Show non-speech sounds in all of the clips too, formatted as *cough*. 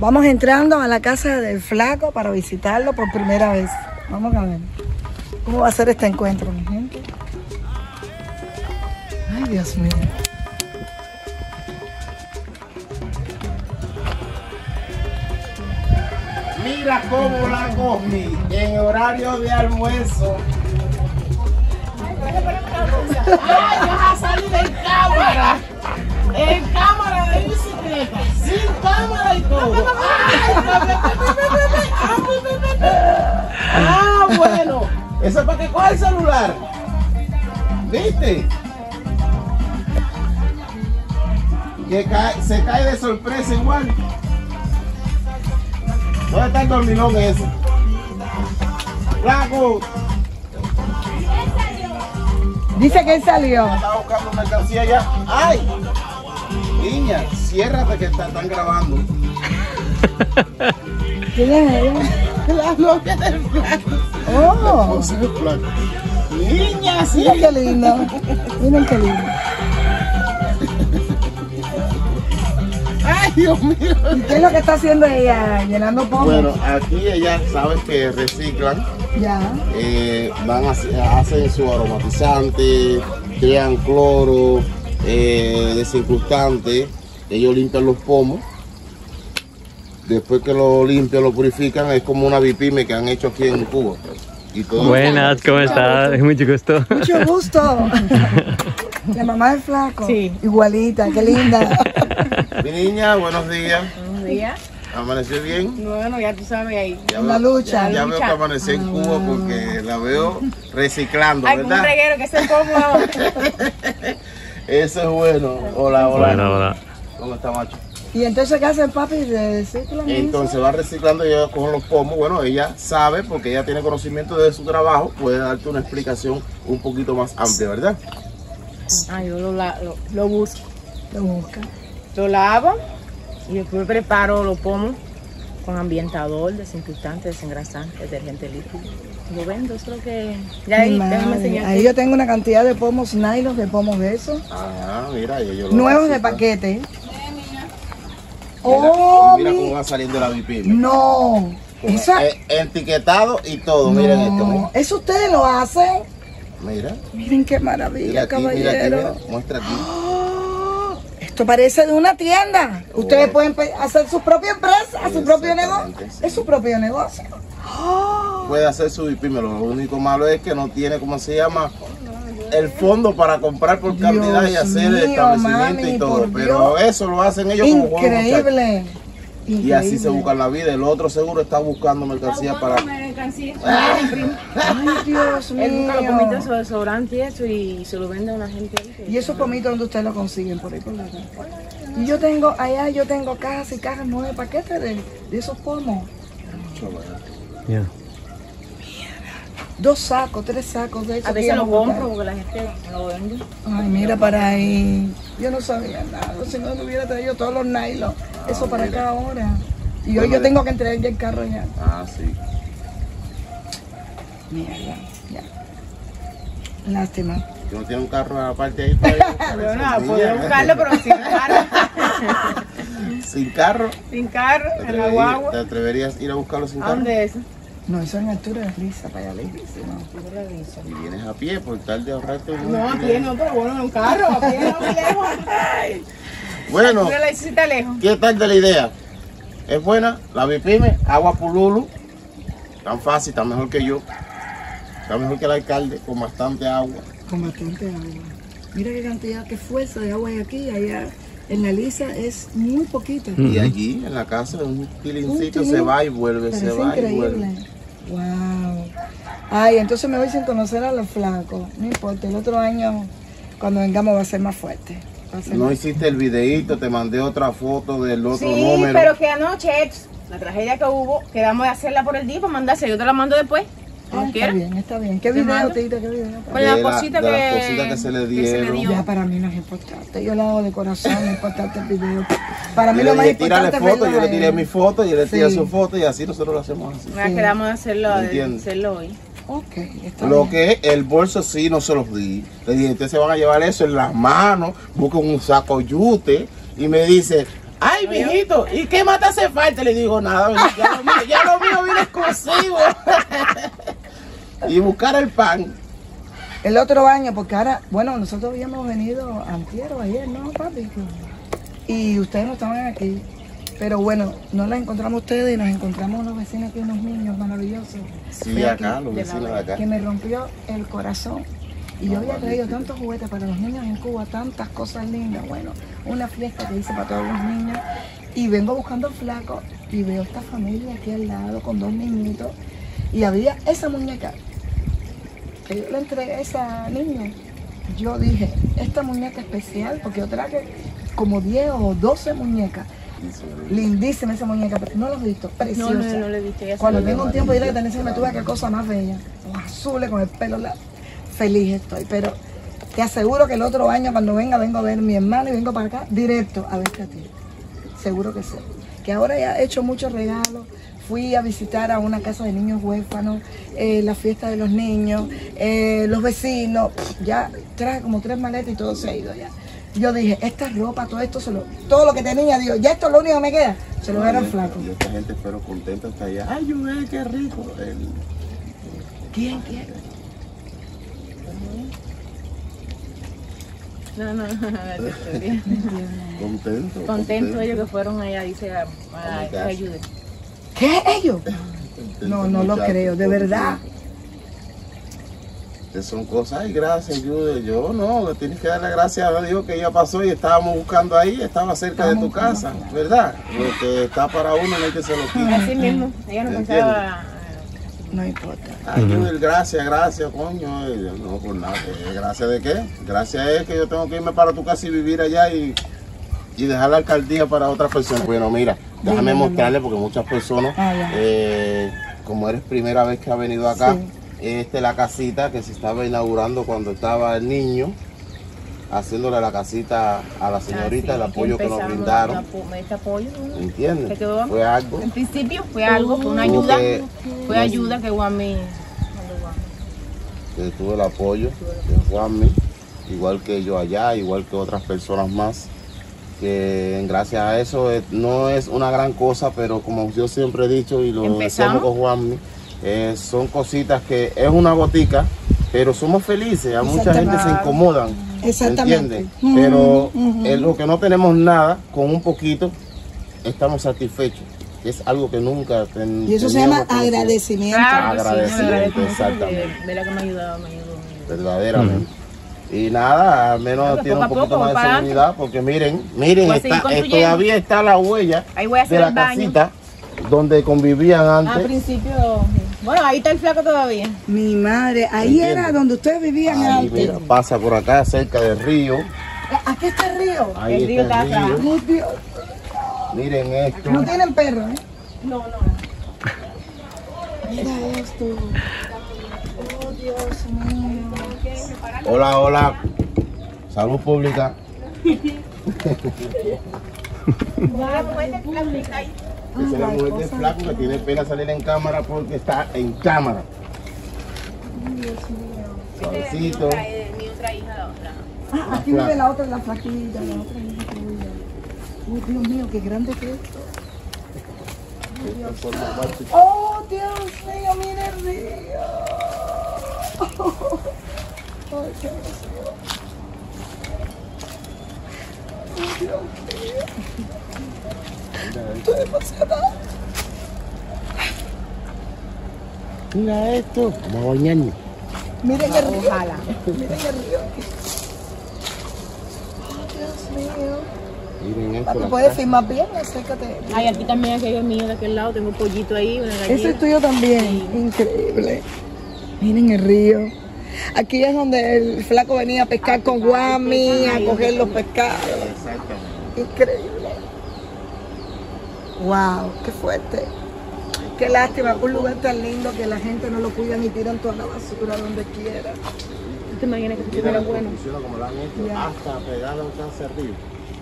Vamos entrando a la casa del flaco para visitarlo por primera vez. Vamos a ver cómo va a ser este encuentro, mi gente. Ay, Dios mío. Mira cómo la comí en horario de almuerzo. ¡Ay, vas a salir en cámara! En cámara El celular. ¿Viste? Que cae- se cae de sorpresa igual. ¿Dónde está el dormilón ese? Flaco, Dice que él salió. estaba buscando mercancía ya. ¡Ay! Niña, ciérrate que está- están grabando. ¿Quién es? La novia del flaco. Oh, Niña, sí. mira qué lindo. Miren qué lindo. Ay, Dios mío. ¿Y qué es lo que está haciendo ella? Llenando pomos. Bueno, aquí ellas saben que reciclan, Ya. eh, van a, hacer- hacen su aromatizante, crean cloro, eh, desincrustante, ellos limpian los pomos. Después que lo limpian, lo purifican, es como una bipime que han hecho aquí en Cuba. Y todo Buenas, ¿cómo estás? Mucho gusto. Mucho gusto. *laughs* La mamá del flaco. Sí. Igualita, qué linda. *laughs* Mi niña, buenos días. Buenos días. ¿Amaneció bien? Bueno, ya tú sabes ahí. Ya La veo- lucha. Ya veo lucha. que amaneció en Cuba porque la veo reciclando, Hay como un ¿verdad? reguero que se cómodo. *laughs* Eso es bueno. Hola, hola. Hola, hola. ¿Cómo está, macho? Y entonces, ¿qué hace el papi? Reciclan eso? Entonces va reciclando y ella con los pomos. Bueno, ella sabe porque ella tiene conocimiento de su trabajo. Puede darte una explicación un poquito más amplia, ¿verdad? Ah, yo lo, lo, lo busco. Lo busca. Lo lavo y después preparo los pomos con ambientador, desinfectante, desengrasante, detergente líquido. Lo vendo, eso es lo que... Ya ahí. Ahí yo tengo una cantidad de pomos nylon, de pomos de esos. Ah, mira, y ellos lo Nuevos de paquete. Mira, Oh, mira cómo va saliendo la bipime. No. Eh, etiquetado y todo. Miren esto. Eso ustedes lo hacen. Mira, Miren qué mira maravilla, aquí, mira aquí, mira. caballero. Muestra aquí. Oh, *gasps* Esto parece de una tienda. Ustedes pueden hacer su propia empresa, su propio negocio. Sí. Es su propio negocio. Puede hacer su bipime. Lo único malo es que no tiene, ¿cómo se llama? El fondo para comprar por Dios cantidad y hacer el mío, establecimiento mami, y todo. Pero Dios. eso lo hacen ellos como buenos muchachos. increíble. Y así se Increíble. buscan la vida. El otro seguro está buscando mercancía para. mercancía. Ay, Dios *laughs* Él busca los mío. sobrante y eso y se lo vende a una gente. Y esos pomitos donde ustedes lo consiguen por ahí por la. Y yo tengo, allá yo tengo cajas y cajas, nueve paquetes de, de esos pomos. Ya. Dos sacos, tres sacos de esos. A veces yo lo compro porque la gente lo vende. Ay, mira para ahí. Yo no sabía nada. Si no me hubiera traído todos los nylon. Eso para mira. acá ahora. Y hoy yo tengo que entregar ya el carro ya. Ah, sí. Mierda, ya. Lástima. ¿Tú no tienes un carro aparte ahí? para ir a buscar Bueno, eso? puedo Niña, buscarlo, pero sin carro. *laughs* Sin carro. sin carro, ¿Te en la atreverías, guagua. te atreverías a ir a buscarlo sin ¿A carro? dónde es? No, eso en altura de risa, para allá lejísimo. Y vienes a pie por tal de ahorrarte un No, a pie no, pero bueno, en un carro, a pie no, muy lejos. Bueno, la lejos. ¿qué tal de la idea? ¿Es buena? La Bipime, agua pululu. Tan fácil, tan mejor que yo. Está mejor que el alcalde, con bastante agua. Con bastante agua. Mira qué cantidad, qué fuerza de agua hay aquí. Allá en la lisa es muy poquito. Y allí, en la casa, un tilincito Un se va y vuelve, se es va y vuelve. Wow. Ay, entonces me voy sin conocer a los flacos. No importa, el otro año, cuando vengamos, va a ser más fuerte. Ser No más- hiciste el videíto, te mandé otra foto del otro Sí, número. pero que anoche, la tragedia que hubo, quedamos de hacerla por el día para mandarse. Yo te la mando después. Ah, está bien, está bien. ¿Qué ¿Te video? Tito? ¿Qué video? Con las De la- cositas de las que, cositas que se le que se le dieron. dio. Ya para mí no es importante. Yo lo hago de corazón, no es importante el video. Para mí Yo lo más importante es foto, yo le tiré mi foto y él le tira Sí. su foto y así nosotros lo hacemos así. Una que vamos a hacerlo, hacerlo hoy. Ok, está Lo bien. que es el bolso sí no se los di. Le dije, ustedes se van a llevar eso en las manos, busquen un saco yute y me dice, Ay, mijito, ¿y qué más te hace falta? Le digo, nada, ya lo mío, ya lo mío viene exclusivo. *laughs* y buscar el pan. El otro año, porque ahora, bueno, nosotros habíamos venido antier o ayer, ¿no, papi? Y ustedes no estaban aquí. Pero bueno, no las encontramos ustedes y nos encontramos unos vecinos aquí, unos niños maravillosos. Sí, aquí, acá, los vecinos de acá. Que me rompió el corazón. Y yo había traído tantos juguetes para los niños en Cuba, tantas cosas lindas. Bueno, una fiesta que hice para todos los niños. Y vengo buscando flaco y veo esta familia aquí al lado con dos niñitos. Y había esa muñeca que yo le entregué a esa niña. Yo dije, esta muñeca especial, porque yo traje como 10 o 12 muñecas. Lindísima esa muñeca, pero no la he visto, No, preciosa. no, no le he visto. Ya Cuando tengo un tiempo, dile que tenés que me tuve qué cosa más bella. Los azules con el pelo largo. Feliz estoy, pero te aseguro que el otro año cuando venga, vengo a ver a mi hermano y vengo para acá directo a verte a ti. Seguro que sí. Que ahora ya he hecho muchos regalos. Fui a visitar a una casa de niños huérfanos, eh, la fiesta de los niños, eh, los vecinos. Ya traje como tres maletas y todo se ha ido ya. Yo dije, esta ropa, todo esto, se lo, todo lo que tenía, digo, ya esto es lo único que me queda. Se lo dieron flaco. Y esta gente espero contenta hasta allá. Ay, yo veo qué rico. El- ¿Quién quiere? No, no, no, estoy bien. contento. Contento ellos que fueron allá, dice, a, a, Oh. ¿Qué ellos? Contento, No, no lo creo, de verdad. Son cosas, ay, gracias, yo, yo no, le tienes que dar las gracias a Dios que ya pasó y estábamos buscando ahí, estaba cerca de tu casa, ¿verdad? Lo que está para uno no hay que se lo quite. Así mismo, ella no pensaba. No importa. Ay, Judel, gracias, gracias, coño. Y yo, No, por nada. ¿qué? ¿Gracias de qué? Gracias es que yo tengo que irme para tu casa y vivir allá y, y dejar la alcaldía para otras personas. Bueno, mira, déjame mostrarle porque muchas personas, Ah, eh, como eres primera vez que ha venido acá, Sí. esta es la casita que se estaba inaugurando cuando estaba el niño, haciéndole la casita a la señorita, el apoyo que nos brindaron. Este apoyo, ¿no? Se ¿Entiendes? Fue algo. En principio fue algo, fue una ayuda. que- Fue no- ayuda que Guami. que tuve el apoyo de Juanmi, igual que yo allá, igual que otras personas más, que gracias a eso eh, no es una gran cosa, pero como yo siempre he dicho y lo decíamos con Juanmi, eh, son cositas que es una gotica, pero somos felices, a mucha gente se incomodan, Exactamente. Pero ujú. es lo que no tenemos nada, con un poquito estamos satisfechos. Es algo que nunca ten- Y eso se llama agradecimiento. Claro, que sí, Agradecimiento, exactamente. porque Vela que me ha ayudado, me ayudó. verdaderamente. Y nada, al menos tiene un poquito poco, más de seguridad, porque miren, miren, seguir está, eh, todavía está la huella Ahí voy a hacer de la el baño. casita donde convivían Al antes. principio, bueno, ahí está el flaco todavía. Mi madre, ahí era donde ustedes vivían Ahí, antes. mira, pasa por acá cerca del río. Eh, Aquí está el río. Ahí El río está río. Dios. Miren esto. No tienen perro, ¿eh? No, no. Mira esto. Oh, Dios mío. Hola, hola. Salud pública. Esa es la mujer del flaco que tiene pena salir en cámara porque está en cámara. Suavecito. Mi otra hija, la otra. Ah, aquí vive la otra, la flaquita, la otra hija tuya. Uy, Dios mío, qué grande que es esto. Oh, Dios mío, mira el río. Dios mío. Estoy emocionada. Mira esto. Vamos a bañarnos. Miren el río. Ojalá. Miren el río. Oh, Dios mío. Miren esto. Papi, puedes casa. filmar bien, acércate. Ay, aquí también aquello mío de aquel lado, tengo un pollito ahí, una. Ese es tuyo también. Increíble. Miren el río. Aquí es donde el flaco venía a pescar con Guami, a coger los pescados. Exactamente. Increíble. Wow, qué fuerte. Qué lástima, un lugar tan lindo que la gente no lo cuidan y tiran toda la basura donde quiera. ¿Tú te imaginas que estuviera bueno? como han hecho, hasta pegar a un cáncer arriba.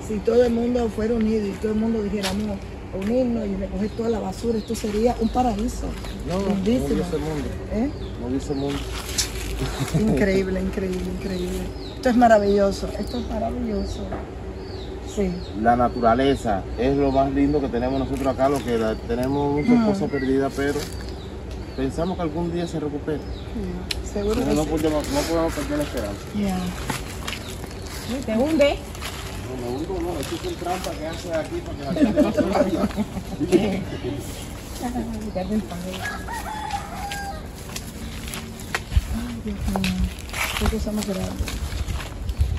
Si todo el mundo fuera unido y todo el mundo dijéramos unirnos y recoger toda la basura, esto sería un paraíso. No, no Lindísimo. hubiese mundo. ¿Eh? No hubiese mundo. Increíble, increíble, increíble. Esto es maravilloso, esto es maravilloso. Sí. la naturaleza es lo más lindo que tenemos nosotros acá, lo que la- tenemos muchas cosas perdidas, pero pensamos que algún día se recupere. Seguro Pero que no sí. podemos, no podemos perder la esperanza. Ya. ¿Te hunde? No, me hundo, no, esto es un trampa que hace aquí para que la gente no se vaya. *laughs* Qué cosa más grande.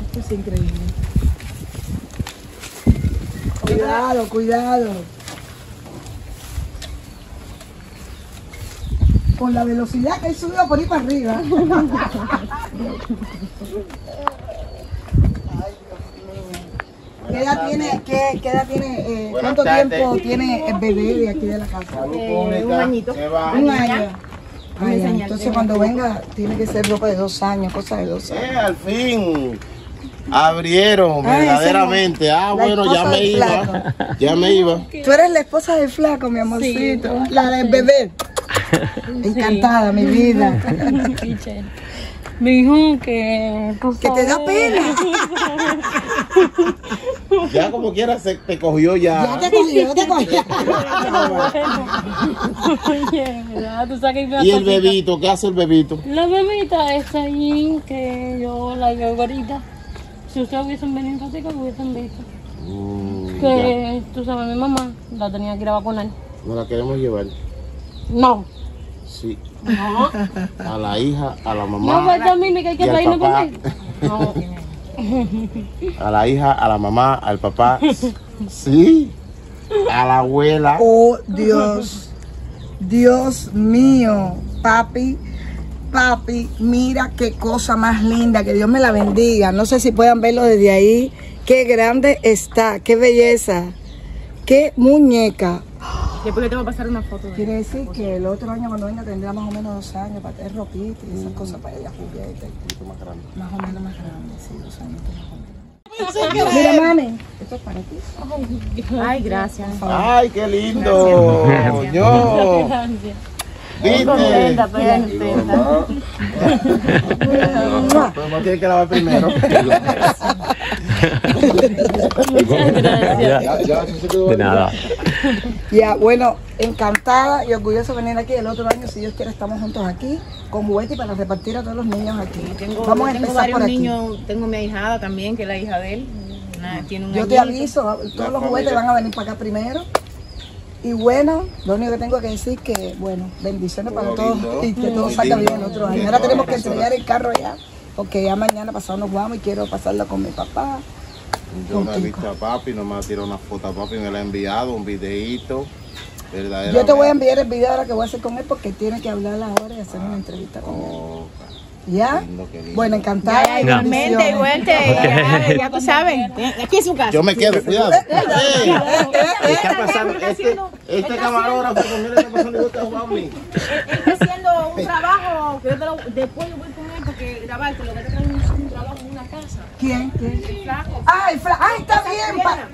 Esto es increíble. Cuidado, cuidado. Con la velocidad que he subido por ir para arriba. *laughs* Ay, Dios mío. ¿Qué edad tiene, qué, qué edad tiene, eh, cuánto tardes. tiempo tiene el bebé de aquí de la casa? Eh, un añito. Un año. Ay, señal, entonces cuando venga tiene que ser ropa de dos años, cosa de dos años. Eh, al fin abrieron Ay, verdaderamente. Ah, la bueno, ya me iba. Ya me iba. Tú eres la esposa del flaco, mi amorcito. La del bebé. Encantada, mi vida. *laughs* Me dijo que Que te da pena. *laughs* Ya como quiera se te cogió ya. Ya te cogió, te cogió. *laughs* Oye, ¿verdad? Tú sabes que me Y el bebito, ¿qué hace el bebito? La bebita está allí que yo la veo ahorita. Si ustedes hubiesen venido en Fática, hubiesen visto. Mm, ya. Que tú sabes, mi mamá la tenía que ir a vacunar. Nos la queremos llevar. No. Sí. A la hija, a la No, mamá. pues a mí me hay que papá. conmigo. No. *laughs* A la hija, a la mamá, al papá. Sí. A la abuela. Oh, Dios. Dios mío. Papi, papi, mira qué cosa más linda. Que Dios me la bendiga. No sé si puedan verlo desde ahí. Qué grande está. Qué belleza. Qué muñeca. Después le tengo que pasar una foto de Quiere decir que el otro año cuando venga tendrá más o menos dos años para tener ropita y esas cosas para ella, juguetes. más grande. Más o menos más grande, sí, dos años más o menos. Mira, mami, esto es para ti. Ay, gracias. Ay, qué lindo. Yo. Gracias. Contenta, pues, contenta. ¡Mua! Pero no tiene que lavar primero. *laughs* Muchas gracias. Ya, ya, sí se quedó de nada. Ya, bueno, encantada y orgullosa de venir aquí. El otro año, si Dios quiere, estamos juntos aquí con juguete para repartir a todos los niños aquí. Tengo, Vamos a tengo empezar varios por aquí. niños, tengo mi ahijada también, que es la hija de él. Una- tiene un Yo te aviso, todos La los juguetes familia. van a venir para acá primero. Y bueno, lo único que tengo que decir que, bueno, bendiciones para Todo todos y que todo salga bien el otro año. Ahora tenemos que entregar el carro ya, porque ya mañana pasado nos vamos y quiero pasarlo con mi papá. Yo no he visto a papi, nomás tiró una foto a papi, me la ha enviado, un videíto. Yo te voy a enviar el video ahora que voy a hacer con él porque tiene que hablar ahora y hacer una entrevista con él. Oh, ¿Ya? lindo, qué lindo. Bueno, encantada. Ya, igualmente, igualmente. Ya, ya tú sabes. Aquí es su casa. Yo me quedo, cuidado. Ey, Eh, ¿Qué está pasando? Este, este camarógrafo conmigo está pasando igual que. Él está haciendo un trabajo que yo te lo- después yo voy con él porque grabarte lo que te traen es un trabajo en una casa. ¿Quién? ¿Quién? El flaco. Ah, el fra- ah, está bien. pa-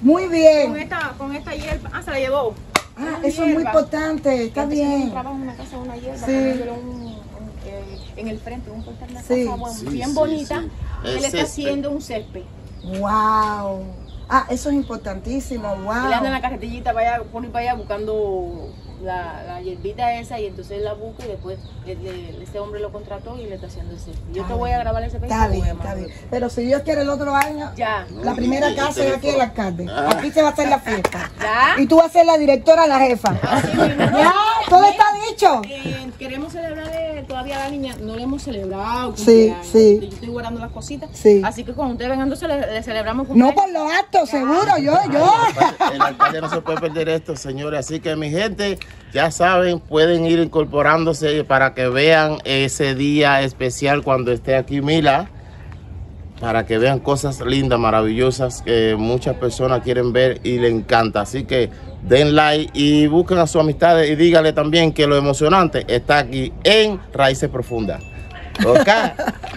Muy Con bien. esta, con esta hierba. Ah, se la llevó. Ah, eso es muy hierba. importante. Está bien. trabajo en una casa, una hierba. Sí. un- un, eh, en el frente, un portal de una Sí. casa bueno, Sí, bien sí, bonita. sí. Él está haciendo un césped. Wow. Ah, eso es importantísimo. Él anda en la Wow. carretillita para allá, por ir para allá buscando la, la hierbita esa y entonces la busca y después él- él- este hombre lo contrató y le está haciendo ese. Yo te voy a grabar ese pedazo Está bien, está bien. Pero si Dios quiere el otro año, Ya. la primera casa es aquí el alcalde. Aquí se va a hacer la fiesta. Ya. Y tú vas a ser la directora, la jefa. Ya, todo está dicho. Eh, queremos celebrar eh, todavía a la niña, no le hemos celebrado. Sí, cumpleaños. sí. Yo estoy guardando las cositas. Sí. Así que cuando ustedes vengan, entonces le, le celebramos No por los actos, seguro, yo, yo. El alcalde no se puede perder esto, señores. Así que mi gente, ya saben, pueden ir incorporándose para que vean ese día especial cuando esté aquí Mila. Para que vean cosas lindas, maravillosas que muchas personas quieren ver y le encanta. Así que den like y busquen a sus amistades y díganle también que lo emocionante está aquí en Raíces Profundas. ¿Ok? *laughs*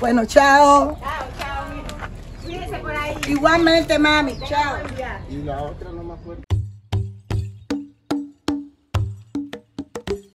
Bueno, chao. Chao, chao, mijo. Cuídense por ahí. Igualmente, mami. Chao. y la otra no me acuerdo.